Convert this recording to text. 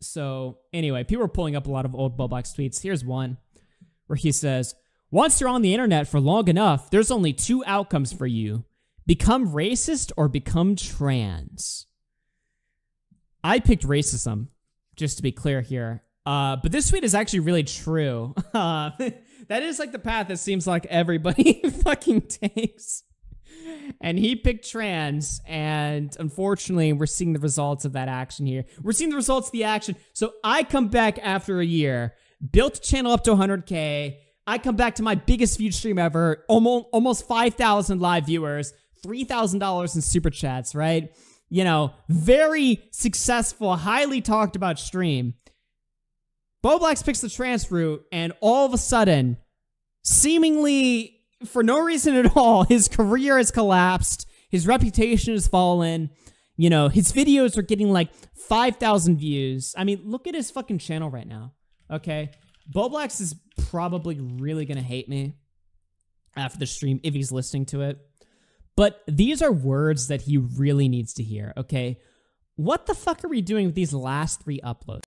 So anyway, people are pulling up a lot of old Bowblax tweets. Here's one where he says, "Once you're on the internet for long enough, there's only two outcomes for you: become racist or become trans." I picked racism, just to be clear here. Uh, but this tweet is actually really true. Uh, that is like the path that seems like everybody fucking takes. And he picked trans, and unfortunately, we're seeing the results of that action here. We're seeing the results of the action. So I come back after a year, built channel up to 100k. I come back to my biggest viewed stream ever, almost almost 5,000 live viewers, $3,000 in super chats, right? You know, very successful, highly talked about stream. Bowblax picks the trans route, and all of a sudden, seemingly for no reason at all, his career has collapsed. His reputation has fallen. You know, his videos are getting like 5,000 views. I mean, look at his fucking channel right now. Okay. Bowblax is probably really going to hate me after the stream if he's listening to it. But these are words that he really needs to hear. Okay. What the fuck are we doing with these last three uploads?